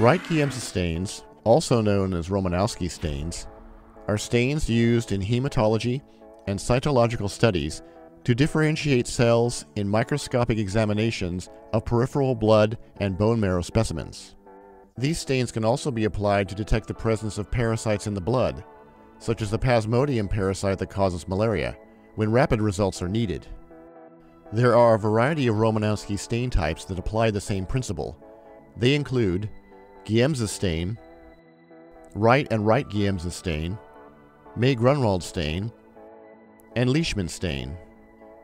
Wright-Giemsa stains, also known as Romanowsky stains, are stains used in hematology and cytological studies to differentiate cells in microscopic examinations of peripheral blood and bone marrow specimens. These stains can also be applied to detect the presence of parasites in the blood, such as the Plasmodium parasite that causes malaria, when rapid results are needed. There are a variety of Romanowsky stain types that apply the same principle. They include Giemsa stain, Wright and Wright Giemsa stain, May Grunwald stain, and Leishman stain.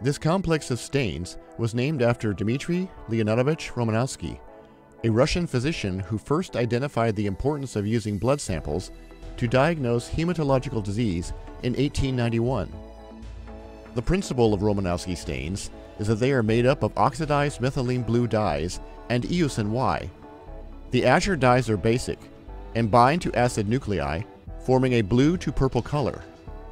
This complex of stains was named after Dmitry Leonidovich Romanowsky, a Russian physician who first identified the importance of using blood samples to diagnose hematological disease in 1891. The principle of Romanowsky stains is that they are made up of oxidized methylene blue dyes and eosin Y. The azure dyes are basic and bind to acid nuclei, forming a blue to purple color.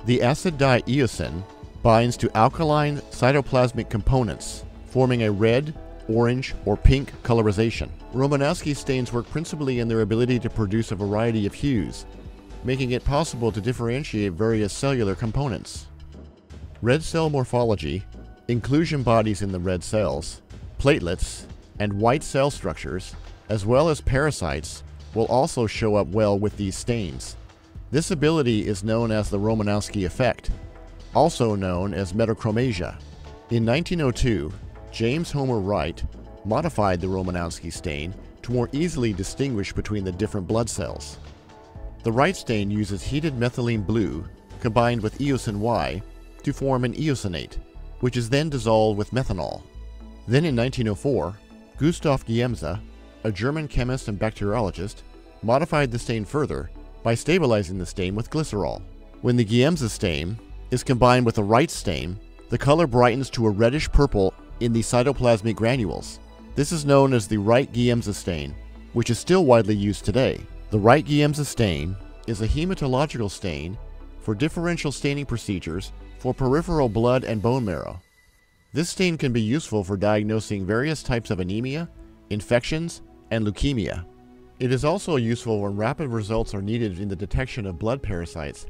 The acid dye eosin binds to alkaline cytoplasmic components, forming a red, orange, or pink colorization. Romanowsky stains work principally in their ability to produce a variety of hues, making it possible to differentiate various cellular components. Red cell morphology, inclusion bodies in the red cells, platelets, and white cell structures, as well as parasites, will also show up well with these stains. This ability is known as the Romanowsky effect, also known as metachromasia. In 1902, James Homer Wright modified the Romanowsky stain to more easily distinguish between the different blood cells. The Wright stain uses heated methylene blue combined with eosin Y to form an eosinate, which is then dissolved with methanol. Then in 1904, Gustav Giemsa, a German chemist and bacteriologist, modified the stain further by stabilizing the stain with glycerol. When the Giemsa stain is combined with the Wright stain, the color brightens to a reddish purple in the cytoplasmic granules. This is known as the Wright-Giemsa stain, which is still widely used today. The Wright-Giemsa stain is a hematological stain for differential staining procedures for peripheral blood and bone marrow. This stain can be useful for diagnosing various types of anemia, infections, and leukemia. It is also useful when rapid results are needed in the detection of blood parasites,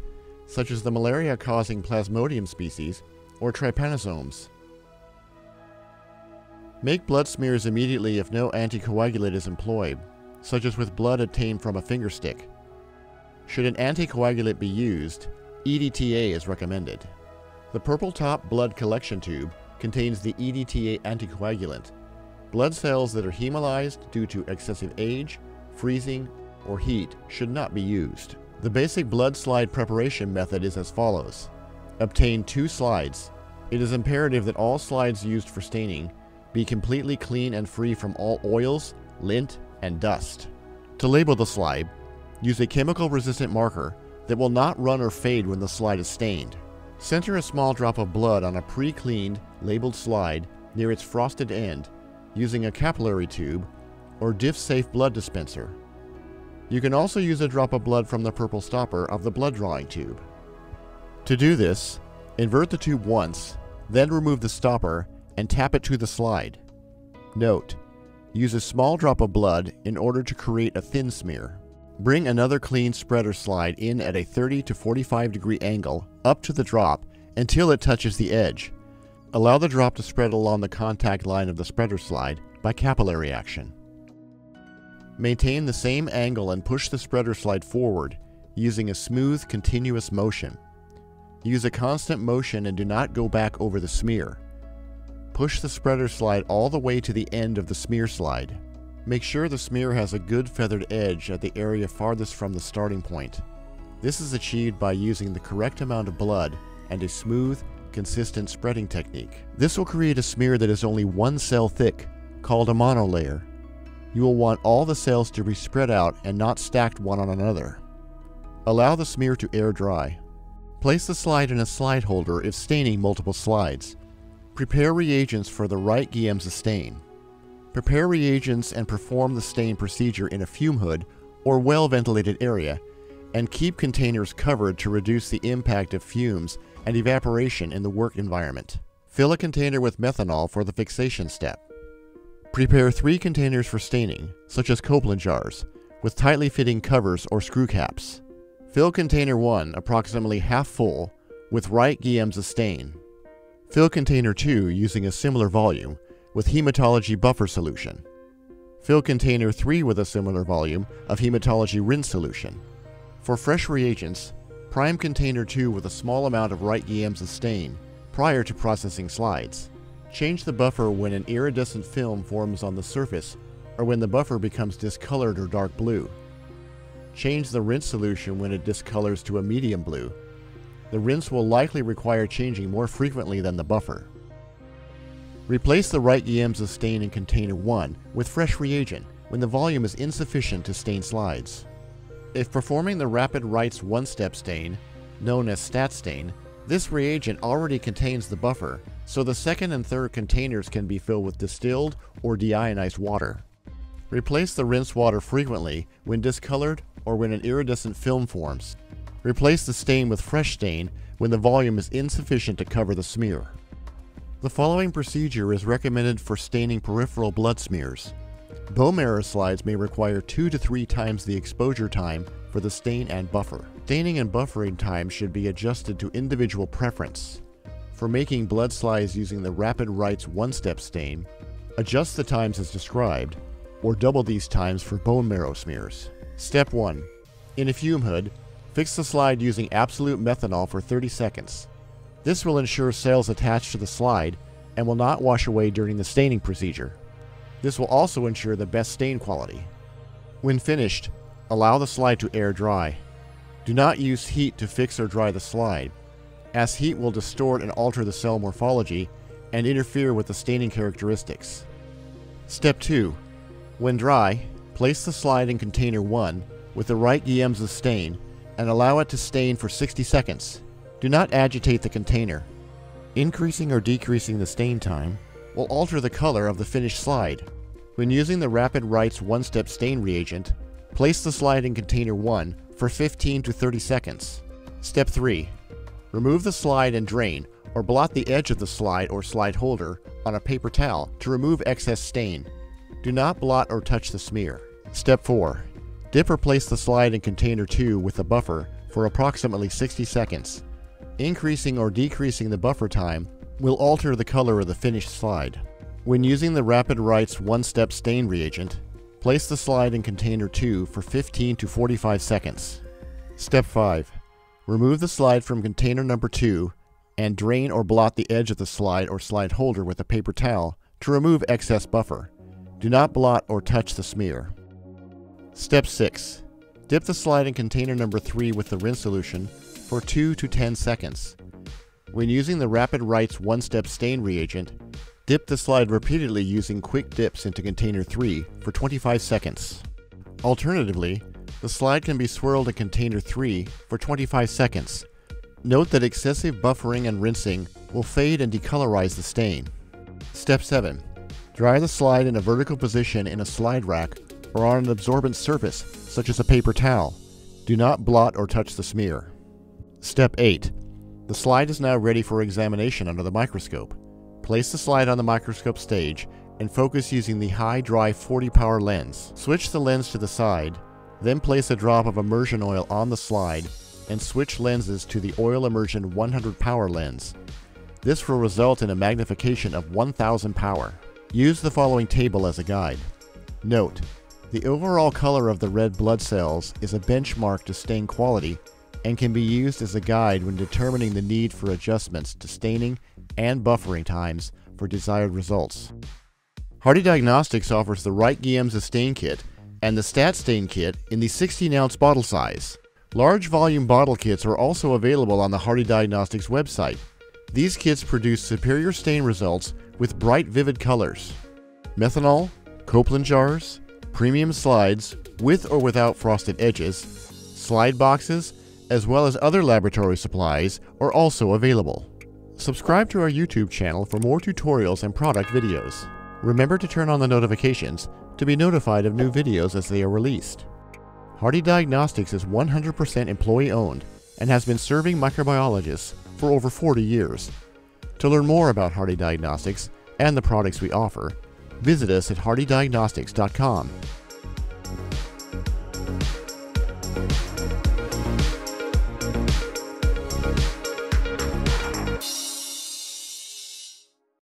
such as the malaria-causing Plasmodium species or trypanosomes. Make blood smears immediately if no anticoagulant is employed, such as with blood obtained from a finger stick. Should an anticoagulant be used, EDTA is recommended. The purple top blood collection tube contains the EDTA anticoagulant. Blood cells that are hemolyzed due to excessive age, freezing, or heat should not be used. The basic blood slide preparation method is as follows. Obtain two slides. It is imperative that all slides used for staining be completely clean and free from all oils, lint, and dust. To label the slide, use a chemical resistant marker that will not run or fade when the slide is stained. Center a small drop of blood on a pre-cleaned, labeled slide near its frosted end using a capillary tube or diff-safe blood dispenser. You can also use a drop of blood from the purple stopper of the blood drawing tube. To do this, invert the tube once, then remove the stopper and tap it to the slide. Note, use a small drop of blood in order to create a thin smear. Bring another clean spreader slide in at a 30 to 45 degree angle up to the drop until it touches the edge. Allow the drop to spread along the contact line of the spreader slide by capillary action. Maintain the same angle and push the spreader slide forward using a smooth, continuous motion. Use a constant motion and do not go back over the smear. Push the spreader slide all the way to the end of the smear slide. Make sure the smear has a good feathered edge at the area farthest from the starting point. This is achieved by using the correct amount of blood and a smooth, consistent spreading technique. This will create a smear that is only one cell thick, called a monolayer. You will want all the cells to be spread out and not stacked one on another. Allow the smear to air dry. Place the slide in a slide holder if staining multiple slides. Prepare reagents for the Wright-Giemsa stain. Prepare reagents and perform the stain procedure in a fume hood or well-ventilated area, and keep containers covered to reduce the impact of fumes and evaporation in the work environment. Fill a container with methanol for the fixation step. Prepare three containers for staining, such as Coplin jars, with tightly fitting covers or screw caps. Fill container 1 approximately half full with Wright Giemsa stain. Fill container 2 using a similar volume with hematology buffer solution. Fill container 3 with a similar volume of hematology rinse solution. For fresh reagents, prime container 2 with a small amount of Wright Giemsa stain prior to processing slides. Change the buffer when an iridescent film forms on the surface or when the buffer becomes discolored or dark blue. Change the rinse solution when it discolors to a medium blue. The rinse will likely require changing more frequently than the buffer. Replace the Wright Giemsa stain in container 1 with fresh reagent when the volume is insufficient to stain slides. If performing the Rapid Wright's one-step stain, known as stat stain, this reagent already contains the buffer, so the second and third containers can be filled with distilled or deionized water. Replace the rinse water frequently when discolored or when an iridescent film forms. Replace the stain with fresh stain when the volume is insufficient to cover the smear. The following procedure is recommended for staining peripheral blood smears. Bone marrow slides may require two to three times the exposure time for the stain and buffer. Staining and buffering time should be adjusted to individual preference. For making blood slides using the Rapid Wright's one-step stain, adjust the times as described, or double these times for bone marrow smears. Step 1. In a fume hood, fix the slide using absolute methanol for 30 seconds. This will ensure cells attached to the slide and will not wash away during the staining procedure. This will also ensure the best stain quality. When finished, allow the slide to air dry. Do not use heat to fix or dry the slide, as heat will distort and alter the cell morphology and interfere with the staining characteristics. Step 2. When dry, place the slide in container 1 with the right Wright Giemsa stain and allow it to stain for 60 seconds. Do not agitate the container. Increasing or decreasing the stain time will alter the color of the finished slide. When using the Rapid Wright's one-step stain reagent, place the slide in container 1 for 15 to 30 seconds. Step 3. Remove the slide and drain, or blot the edge of the slide or slide holder on a paper towel to remove excess stain. Do not blot or touch the smear. Step 4. Dip or place the slide in container 2 with a buffer for approximately 60 seconds. Increasing or decreasing the buffer time will alter the color of the finished slide. When using the Rapid Wright's one-step stain reagent, place the slide in container 2 for 15 to 45 seconds. Step 5. Remove the slide from container number 2 and drain or blot the edge of the slide or slide holder with a paper towel to remove excess buffer. Do not blot or touch the smear. Step 6. Dip the slide in container number 3 with the rinse solution for 2 to 10 seconds. When using the Rapid Wright's one-step stain reagent, dip the slide repeatedly using quick dips into container 3 for 25 seconds. Alternatively, the slide can be swirled in container 3 for 25 seconds. Note that excessive buffering and rinsing will fade and decolorize the stain. Step 7. Dry the slide in a vertical position in a slide rack or on an absorbent surface, such as a paper towel. Do not blot or touch the smear. Step 8. The slide is now ready for examination under the microscope. Place the slide on the microscope stage and focus using the high dry 40 power lens. Switch the lens to the side, then place a drop of immersion oil on the slide and switch lenses to the oil immersion 100 power lens. This will result in a magnification of 1000 power. Use the following table as a guide. Note, the overall color of the red blood cells is a benchmark to stain quality and can be used as a guide when determining the need for adjustments to staining and buffering times for desired results. Hardy Diagnostics offers the Wright Giemsa stain kit and the Stat Stain kit in the 16 ounce bottle size. Large volume bottle kits are also available on the Hardy Diagnostics website. These kits produce superior stain results with bright vivid colors. Methanol, Coplin jars, premium slides with or without frosted edges, slide boxes, as well as other laboratory supplies are also available. Subscribe to our YouTube channel for more tutorials and product videos. Remember to turn on the notifications to be notified of new videos as they are released. Hardy Diagnostics is 100% employee owned and has been serving microbiologists for over 40 years. To learn more about Hardy Diagnostics and the products we offer, visit us at hardydiagnostics.com